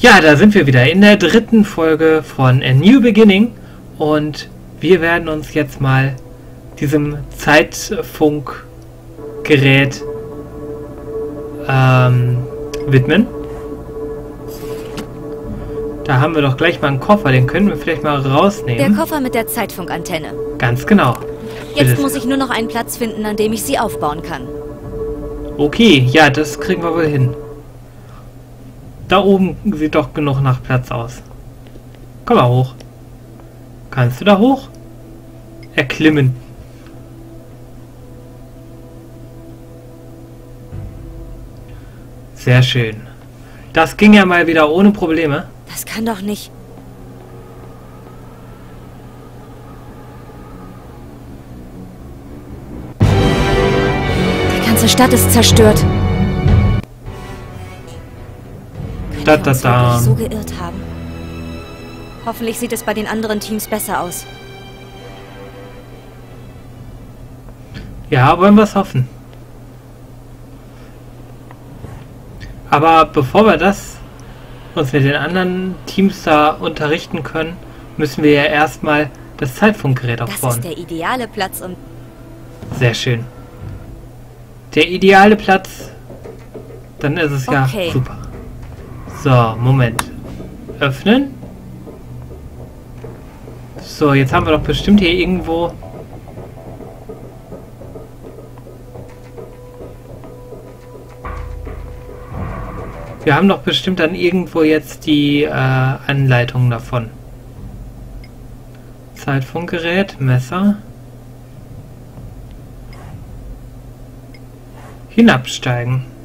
Ja, da sind wir wieder in der dritten Folge von A New Beginning und wir werden uns jetzt mal diesem Zeitfunkgerät ähm, widmen. Da haben wir doch gleich mal einen Koffer, den können wir vielleicht mal rausnehmen. Der Koffer mit der Zeitfunkantenne. Ganz genau. Jetzt Bitte. muss ich nur noch einen Platz finden, an dem ich sie aufbauen kann. Okay, ja, das kriegen wir wohl hin. Da oben sieht doch genug nach Platz aus. Komm mal hoch. Kannst du da hoch? Erklimmen. Sehr schön. Das ging ja mal wieder ohne Probleme. Das kann doch nicht. Die ganze Stadt ist zerstört. Da, da, da. so geirrt haben? Hoffentlich sieht es bei den anderen Teams besser aus. Ja, wollen wir es hoffen. Aber bevor wir das uns mit den anderen Teams da unterrichten können, müssen wir ja erstmal das Zeitfunkgerät Das aufbauen. ist der ideale Platz, um... Sehr schön. Der ideale Platz. Dann ist es ja Okay. super. So, Moment. Öffnen. So, jetzt haben wir doch bestimmt hier irgendwo. Wir haben doch bestimmt dann irgendwo jetzt die äh, Anleitung davon. Zeitfunkgerät, Messer. Hinabsteigen.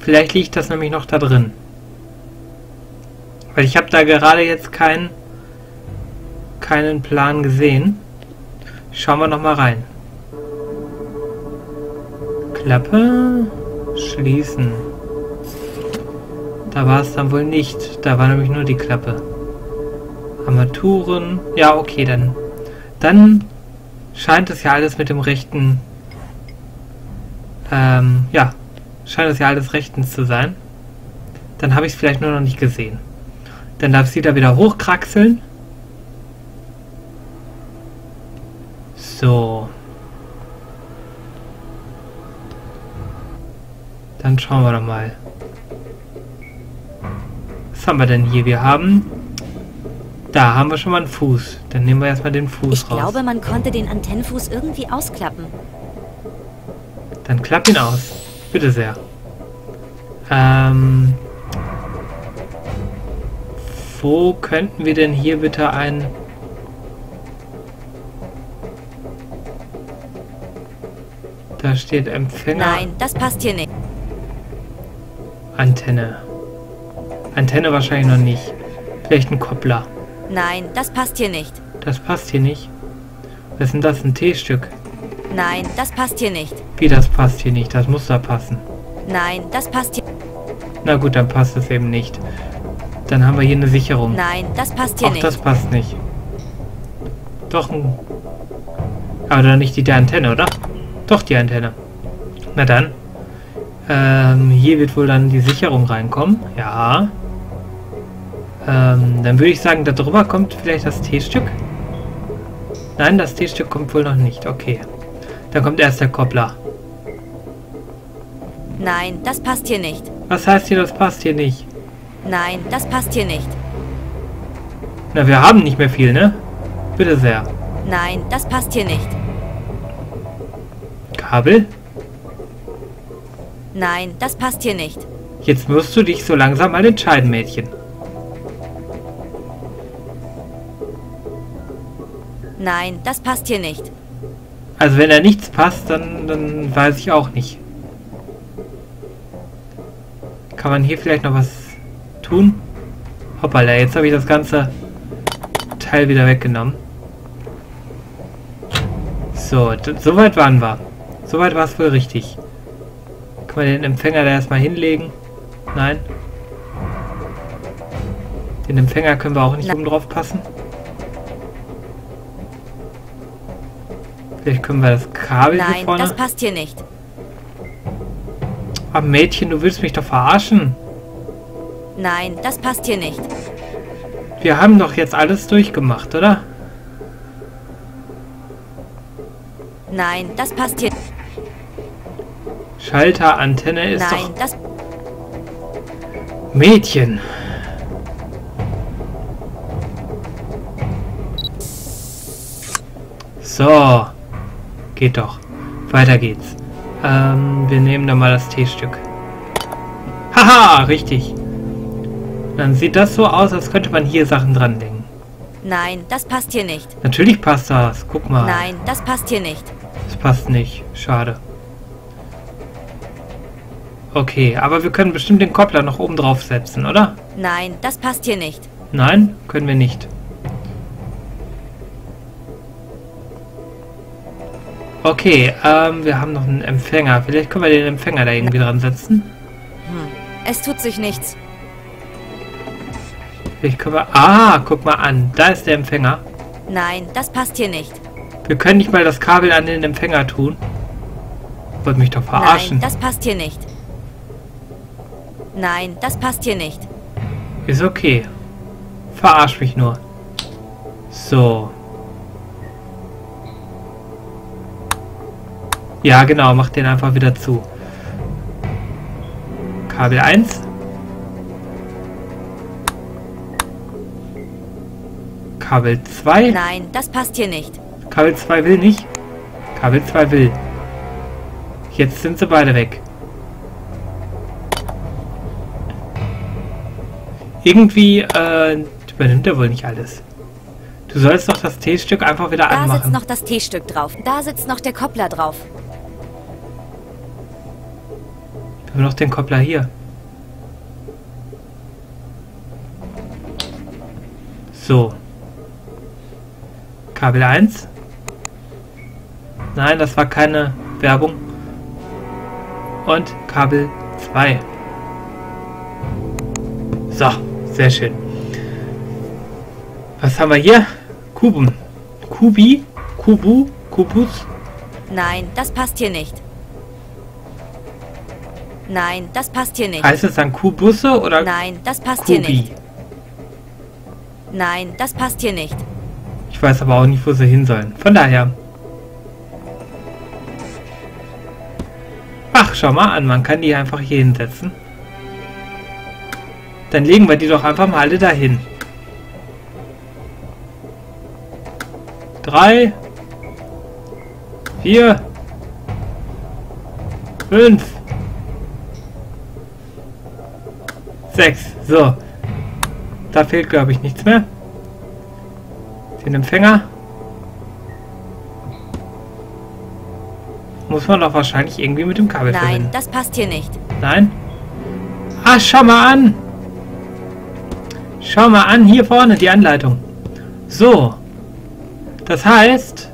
Vielleicht liegt das nämlich noch da drin. Weil ich habe da gerade jetzt keinen keinen Plan gesehen. Schauen wir noch mal rein. Klappe schließen. Da war es dann wohl nicht. Da war nämlich nur die Klappe. Armaturen. Ja, okay, dann. Dann scheint es ja alles mit dem rechten. Ähm, ja. Scheint es ja alles rechtens zu sein. Dann habe ich es vielleicht nur noch nicht gesehen. Dann darf sie da wieder hochkraxeln. So. Dann schauen wir doch mal. Was haben wir denn hier? Wir haben... Da haben wir schon mal einen Fuß. Dann nehmen wir erstmal den Fuß Ich raus. glaube, man konnte den Antennenfuß irgendwie ausklappen. Dann klapp ihn aus. Bitte sehr. Ähm... Wo könnten wir denn hier bitte ein... Da steht Empfänger. Nein, das passt hier nicht. Antenne. Antenne wahrscheinlich noch nicht. Vielleicht ein Koppler. Nein, das passt hier nicht. Das passt hier nicht. Was ist denn das? Ein T-Stück? Nein, das passt hier nicht. Wie, das passt hier nicht? Das muss da passen. Nein, das passt hier. Na gut, dann passt es eben nicht. Dann haben wir hier eine Sicherung. Nein, das passt hier Auch nicht. das passt nicht. Doch ein... Aber dann nicht die der Antenne, oder? Doch die Antenne. Na dann. Ähm, hier wird wohl dann die Sicherung reinkommen. Ja. Ähm, dann würde ich sagen, da drüber kommt vielleicht das T-Stück. Nein, das T-Stück kommt wohl noch nicht. Okay. Dann kommt erst der Koppler. Nein, das passt hier nicht. Was heißt hier, das passt hier nicht? Nein, das passt hier nicht. Na, wir haben nicht mehr viel, ne? Bitte sehr. Nein, das passt hier nicht. Kabel? Nein, das passt hier nicht. Jetzt musst du dich so langsam mal entscheiden, Mädchen. Nein, das passt hier nicht. Also wenn da nichts passt, dann, dann weiß ich auch nicht. Kann man hier vielleicht noch was tun? Hoppala, jetzt habe ich das ganze Teil wieder weggenommen. So, soweit waren wir. Soweit war es wohl richtig. Kann man den Empfänger da erstmal hinlegen? Nein. Den Empfänger können wir auch nicht oben drauf passen. Vielleicht können wir das Kabel hier Nein, vorne... das passt hier nicht. Ah, Mädchen, du willst mich doch verarschen. Nein, das passt hier nicht. Wir haben doch jetzt alles durchgemacht, oder? Nein, das passt hier. Schalter, Antenne ist Nein, doch... das. Mädchen. So. Geht doch. Weiter geht's. Ähm, wir nehmen dann mal das T-Stück. Haha, richtig. Dann sieht das so aus, als könnte man hier Sachen dranlegen. Nein, das passt hier nicht. Natürlich passt das. Guck mal. Nein, das passt hier nicht. Das passt nicht. Schade. Okay, aber wir können bestimmt den Koppler noch oben drauf setzen, oder? Nein, das passt hier nicht. Nein, können wir nicht. Okay, ähm, wir haben noch einen Empfänger. Vielleicht können wir den Empfänger da irgendwie dran setzen. Hm. Es tut sich nichts. Vielleicht können wir... Ah, guck mal an. Da ist der Empfänger. Nein, das passt hier nicht. Wir können nicht mal das Kabel an den Empfänger tun. Wollt mich doch verarschen. Nein, das passt hier nicht. Nein, das passt hier nicht. Ist okay. Verarsch mich nur. So. Ja, genau, mach den einfach wieder zu. Kabel 1. Kabel 2. Nein, das passt hier nicht. Kabel 2 will nicht. Kabel 2 will. Jetzt sind sie beide weg. Irgendwie äh, übernimmt er wohl nicht alles. Du sollst doch das T-Stück einfach wieder Da sitzt anmachen. noch das T-Stück drauf. Da sitzt noch der Koppler drauf. Haben noch den Koppler hier. So. Kabel 1. Nein, das war keine Werbung. Und Kabel 2. So, sehr schön. Was haben wir hier? Kuben. Kubi? Kubu? Kubus? Nein, das passt hier nicht. Nein, das passt hier nicht. Heißt es dann Kubusse oder Nein, das passt hier Kubi? nicht. Nein, das passt hier nicht. Ich weiß aber auch nicht, wo sie hin sollen. Von daher. Ach, schau mal an, man kann die einfach hier hinsetzen. Dann legen wir die doch einfach mal alle dahin. Drei. Vier. Fünf. Sechs. So. Da fehlt, glaube ich, nichts mehr. Den Empfänger. Muss man doch wahrscheinlich irgendwie mit dem Kabel Nein, verbinden. das passt hier nicht. Nein? Ah, schau mal an! Schau mal an, hier vorne die Anleitung. So. Das heißt,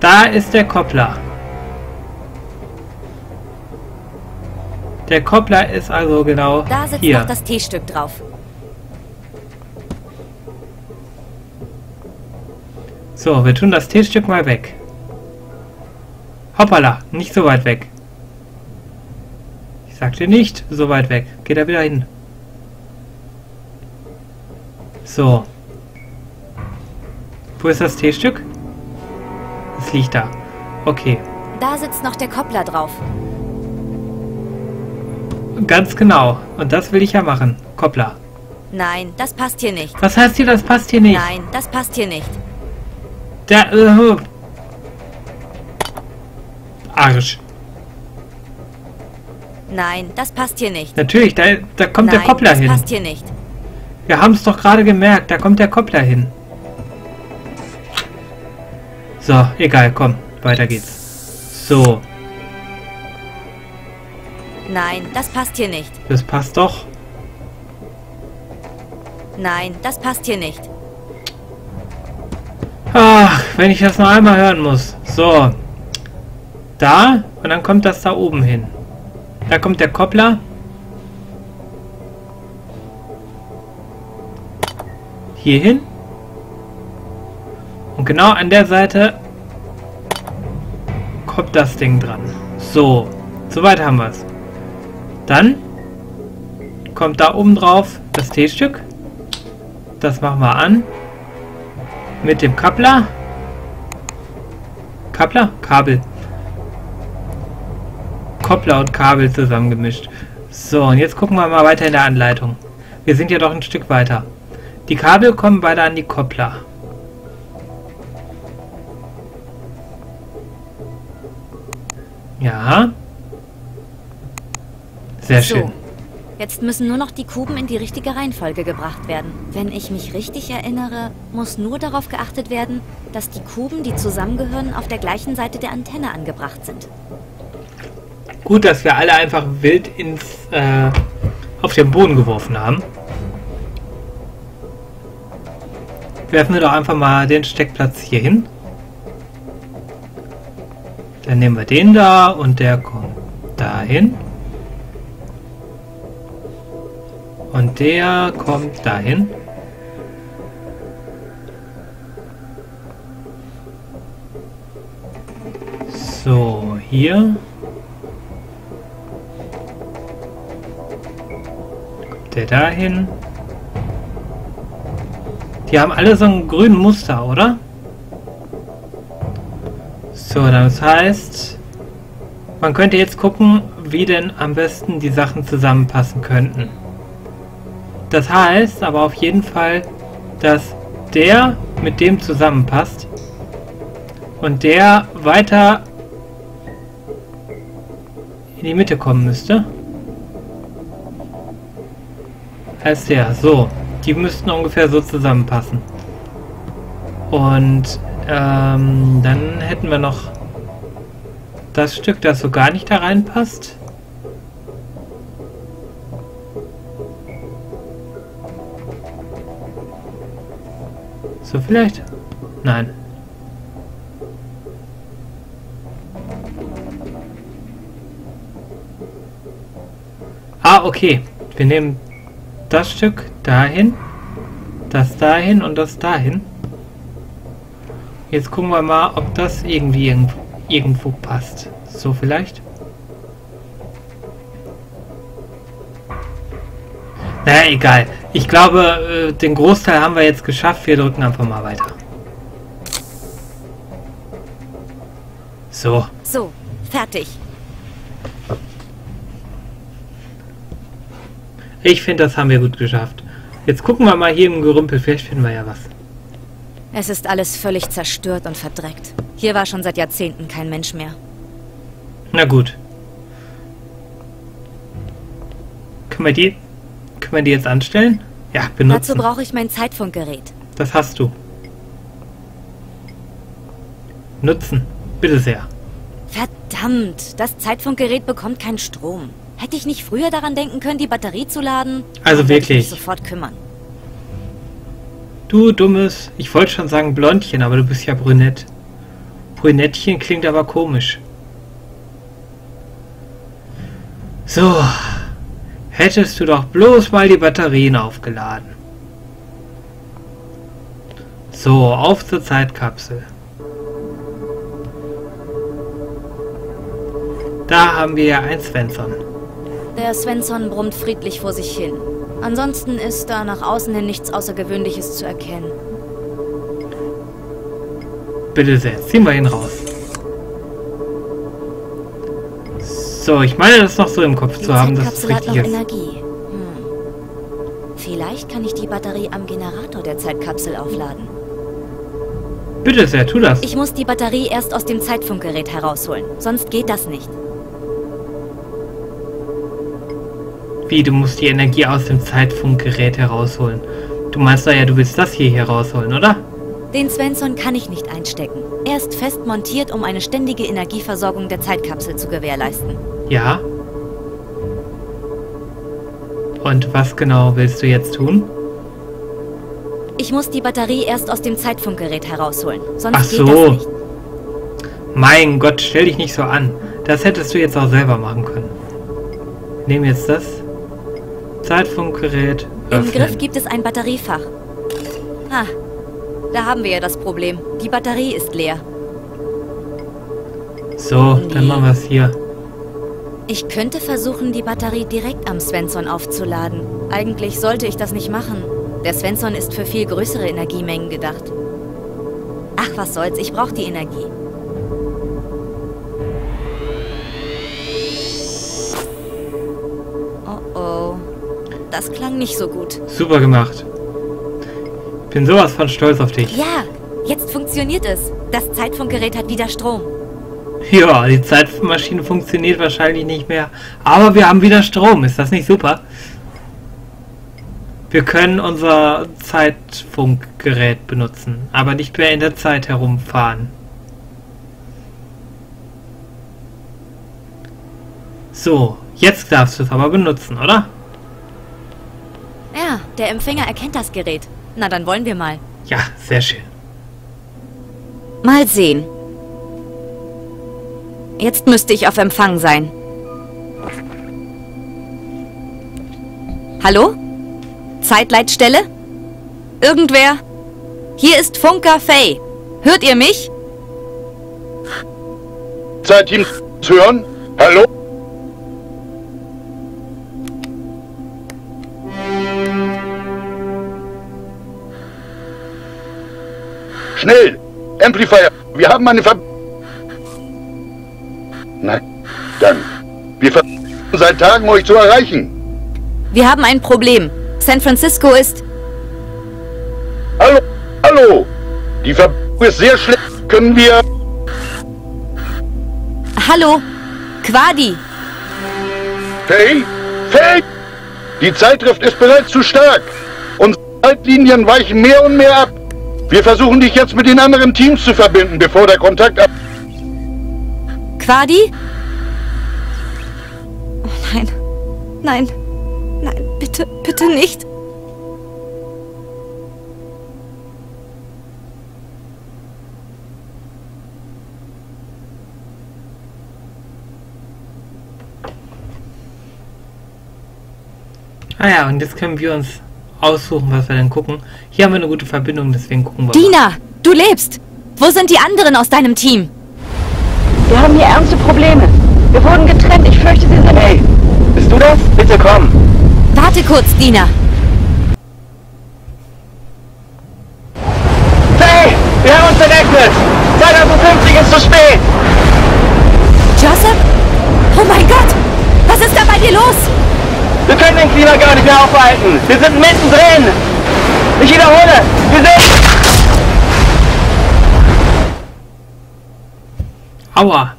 da ist der Koppler. Der Koppler ist also genau Da sitzt hier. noch das T-Stück drauf. So, wir tun das T-Stück mal weg. Hoppala, nicht so weit weg. Ich sagte nicht so weit weg. Geht er wieder hin. So. Wo ist das T-Stück? Es liegt da. Okay. Da sitzt noch der Koppler drauf. Ganz genau. Und das will ich ja machen. Koppler. Nein, das passt hier nicht. Was heißt hier, das passt hier nicht? Nein, das passt hier nicht. Der, äh, Arsch. Nein, das passt hier nicht. Natürlich, da, da kommt Nein, der Koppler das hin. passt hier nicht. Wir haben es doch gerade gemerkt, da kommt der Koppler hin. So, egal, komm, weiter geht's. So, Nein, das passt hier nicht. das passt doch. Nein, das passt hier nicht. Ach, wenn ich das noch einmal hören muss. So, da und dann kommt das da oben hin. Da kommt der Koppler. Hier hin. Und genau an der Seite kommt das Ding dran. So, soweit haben wir es. Dann kommt da oben drauf das T-Stück. Das machen wir an. Mit dem Kappler. Kappler? Kabel. Koppler und Kabel zusammengemischt. So, und jetzt gucken wir mal weiter in der Anleitung. Wir sind ja doch ein Stück weiter. Die Kabel kommen beide an die Koppler. Ja. Sehr So. schön. Jetzt müssen nur noch die Kuben in die richtige Reihenfolge gebracht werden. Wenn ich mich richtig erinnere, muss nur darauf geachtet werden, dass die Kuben, die zusammengehören, auf der gleichen Seite der Antenne angebracht sind. Gut, dass wir alle einfach wild ins äh, auf den Boden geworfen haben. Werfen wir doch einfach mal den Steckplatz hier hin. Dann nehmen wir den da und der kommt dahin. Und der kommt dahin. So, hier. Kommt der dahin. Die haben alle so einen grünen Muster, oder? So, das heißt, man könnte jetzt gucken, wie denn am besten die Sachen zusammenpassen könnten. Das heißt aber auf jeden Fall, dass der mit dem zusammenpasst und der weiter in die Mitte kommen müsste. Als der. So, die müssten ungefähr so zusammenpassen. Und ähm, dann hätten wir noch das Stück, das so gar nicht da reinpasst. So vielleicht? Nein. Ah, okay. Wir nehmen das Stück dahin, das dahin und das dahin. Jetzt gucken wir mal, ob das irgendwie irgendwo, irgendwo passt. So vielleicht? Naja, egal. Ich glaube, äh, den Großteil haben wir jetzt geschafft. Wir drücken einfach mal weiter. So. So, fertig. Ich finde, das haben wir gut geschafft. Jetzt gucken wir mal hier im Gerümpel. Vielleicht finden wir ja was. Es ist alles völlig zerstört und verdreckt. Hier war schon seit Jahrzehnten kein Mensch mehr. Na gut. Können wir die, wir die jetzt anstellen? Ja, Dazu benutzen. brauche ich mein Zeitfunkgerät. Das hast du. Nutzen. Bitte sehr. Verdammt, das Zeitfunkgerät bekommt keinen Strom. Hätte ich nicht früher daran denken können, die Batterie zu laden? Also werde ich mich wirklich. sofort kümmern. Du dummes, ich wollte schon sagen Blondchen, aber du bist ja brünett. Brünettchen klingt aber komisch. So, hättest du doch bloß mal die Batterien aufgeladen. So, auf zur Zeitkapsel. Da haben wir ja ein Svensson. Der Svensson brummt friedlich vor sich hin. Ansonsten ist da nach außen hin nichts Außergewöhnliches zu erkennen. Bitte sehr, ziehen wir ihn raus. So, ich meine das noch so im Kopf zu haben, dass es richtig ist. Energie. Hm. Vielleicht kann ich die Batterie am Generator der Zeitkapsel aufladen. Bitte sehr, tu das. Ich muss die Batterie erst aus dem Zeitfunkgerät herausholen, sonst geht das nicht. Wie, du musst die Energie aus dem Zeitfunkgerät herausholen. Du meinst ja, du willst das hier herausholen, oder? Den Svensson kann ich nicht einstecken. Er ist fest montiert, um eine ständige Energieversorgung der Zeitkapsel zu gewährleisten. Ja. Und was genau willst du jetzt tun? Ich muss die Batterie erst aus dem Zeitfunkgerät herausholen, sonst Ach geht so. das nicht. Mein Gott, stell dich nicht so an. Das hättest du jetzt auch selber machen können. Nehmen jetzt das Zeitfunkgerät. Im Öffnen. Griff gibt es ein Batteriefach. Ah, da haben wir ja das Problem. Die Batterie ist leer. So, dann Nee. machen wir es hier. Ich könnte versuchen, die Batterie direkt am Svensson aufzuladen. Eigentlich sollte ich das nicht machen. Der Svensson ist für viel größere Energiemengen gedacht. Ach, was soll's, ich brauche die Energie. Oh oh. Das klang nicht so gut. Super gemacht. Bin sowas von stolz auf dich. Ja, jetzt funktioniert es. Das Zeitfunkgerät hat wieder Strom. Ja, die Zeitmaschine funktioniert wahrscheinlich nicht mehr. Aber wir haben wieder Strom. Ist das nicht super? Wir können unser Zeitfunkgerät benutzen, aber nicht mehr in der Zeit herumfahren. So, jetzt darfst du es aber benutzen, oder? Ja, der Empfänger erkennt das Gerät. Na, dann wollen wir mal. Ja, sehr schön. Mal sehen. Jetzt müsste ich auf Empfang sein. Hallo? Zeitleitstelle? Irgendwer? Hier ist Funker Faye. Hört ihr mich? Zeitteam hören? Hallo? Schnell! Amplifier! Wir haben eine Ver... dann. Wir versuchen seit Tagen, euch zu erreichen. Wir haben ein Problem. San Francisco ist... Hallo? Hallo? Die Verbindung ist sehr schlecht. Können wir... Hallo? Quadi. Faye? Faye! Die Zeitdrift ist bereits zu stark. Unsere Zeitlinien weichen mehr und mehr ab. Wir versuchen dich jetzt mit den anderen Teams zu verbinden, bevor der Kontakt ab... Quadi? Nein. Nein, bitte, bitte nicht. Ah ja, und jetzt können wir uns aussuchen, was wir denn gucken. Hier haben wir eine gute Verbindung, deswegen gucken wir Dina, du lebst! Wo sind die anderen aus deinem Team? Wir haben hier ernste Probleme. Wir wurden getrennt. Ich fürchte, sie sind... Hey, du das? Bitte komm. Warte kurz, Dina. Hey, wir haben uns verwechselt. 2050 ist zu spät. Joseph? Oh mein Gott! Was ist da bei dir los? Wir können den Klima gar nicht mehr aufhalten. Wir sind mittendrin. Ich wiederhole, wir sind... Aua!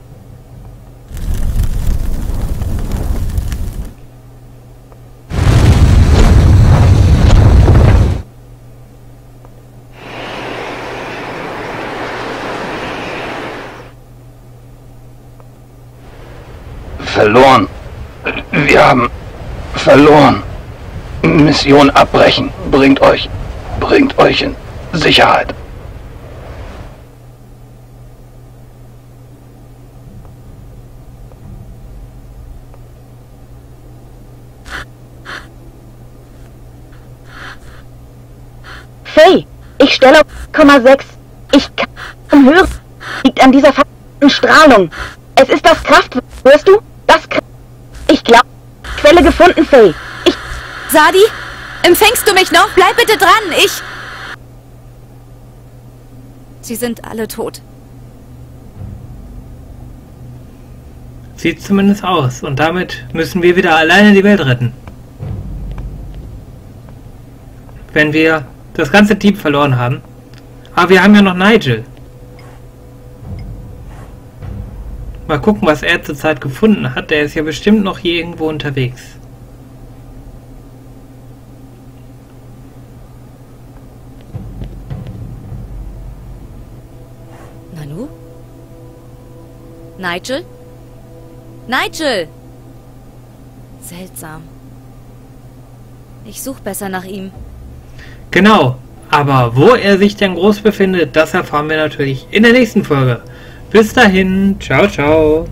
Verloren. Wir haben verloren. Mission abbrechen. Bringt euch, bringt euch in Sicherheit. Faye, ich stelle auf 0,6. Ich kann hören. Liegt an dieser verdammten Strahlung. Es ist das Kraftwerk. Hörst du? Das Kraft Ich glaube, Quelle gefunden, Faye. Ich... Sadi? Empfängst du mich noch? Bleib bitte dran, ich... Sie sind alle tot. Sieht zumindest aus. Und damit müssen wir wieder alleine die Welt retten. Wenn wir das ganze Team verloren haben. Aber wir haben ja noch Nigel. Mal gucken, was er zurzeit gefunden hat. Der ist ja bestimmt noch hier irgendwo unterwegs. Nanu? Nigel? Nigel! Seltsam. Ich suche besser nach ihm. Genau. Aber wo er sich denn groß befindet, das erfahren wir natürlich in der nächsten Folge. Bis dahin, ciao, ciao.